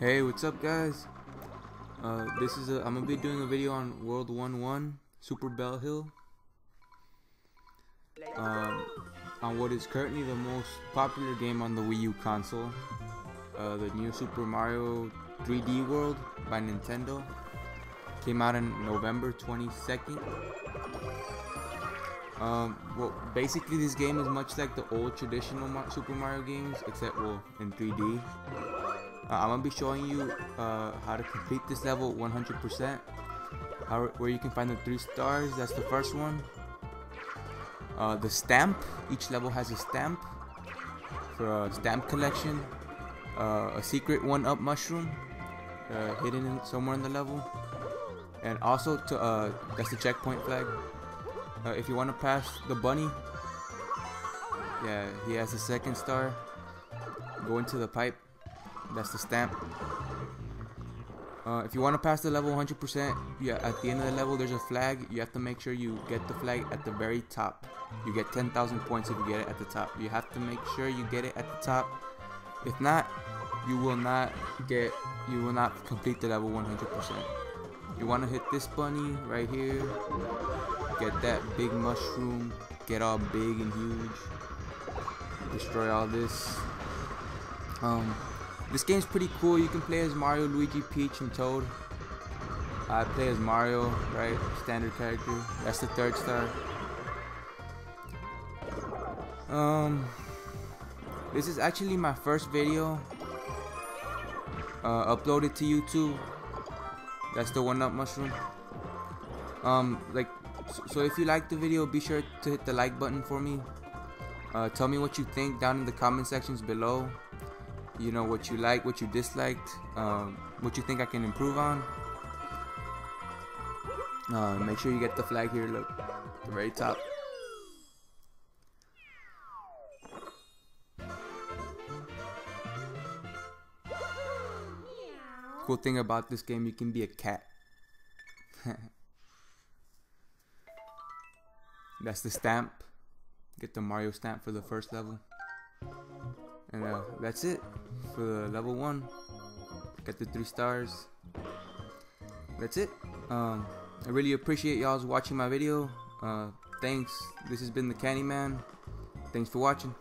Hey, what's up guys? Uh, this is a, I'm gonna be doing a video on World 1-1 Super Bell Hill um, on what is currently the most popular game on the Wii U console uh, the new Super Mario 3D World by Nintendo came out in November 22nd um, well, basically this game is much like the old traditional Super Mario games, except well in 3D. Uh, I'm gonna be showing you uh, how to complete this level 100%. How, where you can find the three stars. That's the first one. Uh, the stamp. Each level has a stamp for a stamp collection. Uh, a secret one-up mushroom uh, hidden in, somewhere in the level. And also to uh, that's the checkpoint flag. If you want to pass the bunny, yeah, he has a second star. Go into the pipe. That's the stamp. Uh, if you want to pass the level 100%, yeah, at the end of the level there's a flag. You have to make sure you get the flag at the very top. You get 10,000 points if you get it at the top. You have to make sure you get it at the top. If not, you will not get, you will not complete the level 100%. You want to hit this bunny right here. Get that big mushroom. Get all big and huge. Destroy all this. Um, this game's pretty cool. You can play as Mario, Luigi, Peach, and Toad. I play as Mario, right? Standard character. That's the third star. Um, this is actually my first video uh, uploaded to YouTube. That's the one up mushroom. Um, like, so, so if you like the video, be sure to hit the like button for me. Uh, tell me what you think down in the comment sections below you know what you like what you disliked um, what you think I can improve on uh, make sure you get the flag here look the very top. Cool thing about this game you can be a cat. That's the stamp. Get the Mario stamp for the first level and uh, that's it for level one. Got the three stars. That's it. Um, I really appreciate y'all's watching my video. Uh, thanks. This has been the Candyman. Thanks for watching.